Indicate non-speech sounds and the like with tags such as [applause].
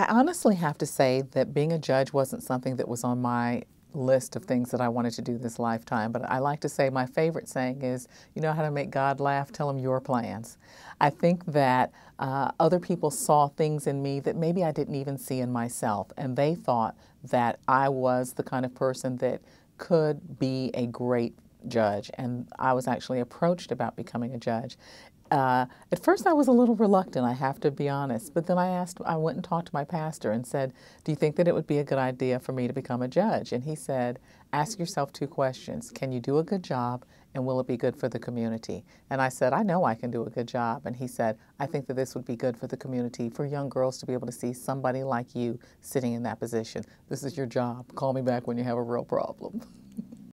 I honestly have to say that being a judge wasn't something that was on my list of things that I wanted to do this lifetime. But I like to say my favorite saying is, you know how to make God laugh? Tell him your plans. I think that uh, other people saw things in me that maybe I didn't even see in myself, and they thought that I was the kind of person that could be a great judge. And I was actually approached about becoming a judge. Uh, at first, I was a little reluctant, I have to be honest. But then I asked, I went and talked to my pastor and said, Do you think that it would be a good idea for me to become a judge? And he said, Ask yourself two questions Can you do a good job? And will it be good for the community? And I said, I know I can do a good job. And he said, I think that this would be good for the community, for young girls to be able to see somebody like you sitting in that position. This is your job. Call me back when you have a real problem. [laughs]